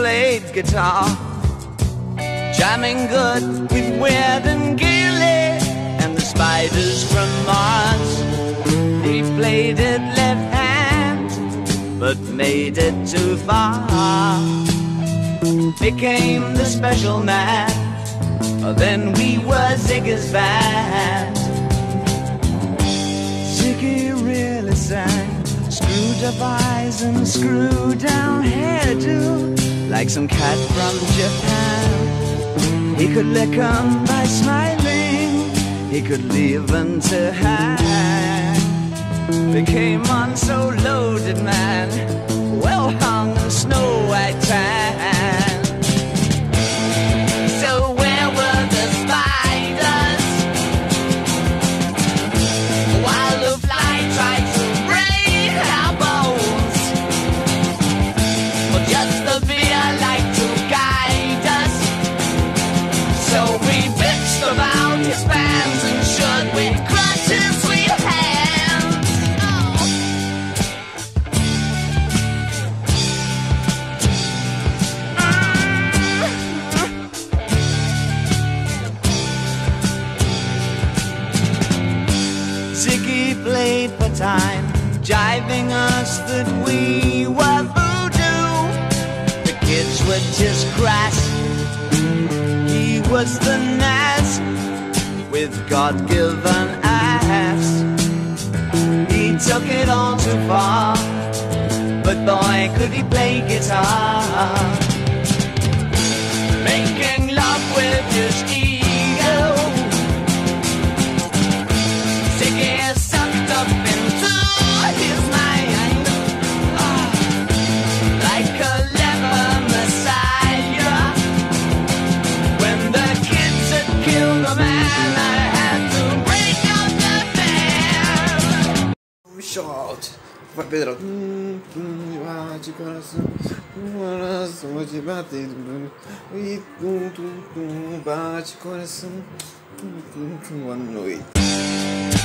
played guitar, jamming good with Weird and Gilly and the spiders from Mars. He played it left hand, but made it too far. Became the special man. Oh, then we were Ziggy's band. Ziggy. Eyes and screw down hairdo. Like some cat from Japan. He could lick 'em by smiling. He could leave them to hang. Became on so loaded man. Well hung in Ziggy played for time, jiving us that we were voodoo. The kids were just crass. He was the Nas with God-given ass. He took it all too far, but boy, could he play guitar. Shot. Vai, tum, bate coração, coração de bater. E tum, tum, tum, bate coração. Tum, tum, tum, boa noite.